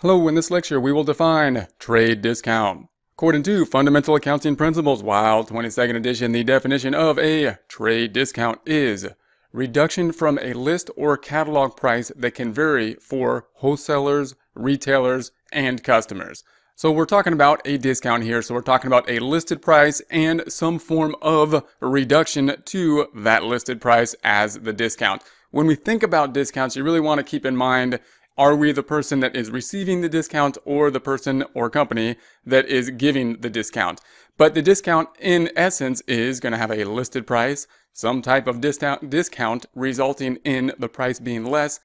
Hello, in this lecture we will define trade discount. According to Fundamental Accounting Principles, WILD 22nd edition, the definition of a trade discount is reduction from a list or catalog price that can vary for wholesalers, retailers, and customers. So we're talking about a discount here. So we're talking about a listed price and some form of reduction to that listed price as the discount. When we think about discounts, you really want to keep in mind are we the person that is receiving the discount or the person or company that is giving the discount? But the discount in essence is going to have a listed price, some type of discount, discount resulting in the price being less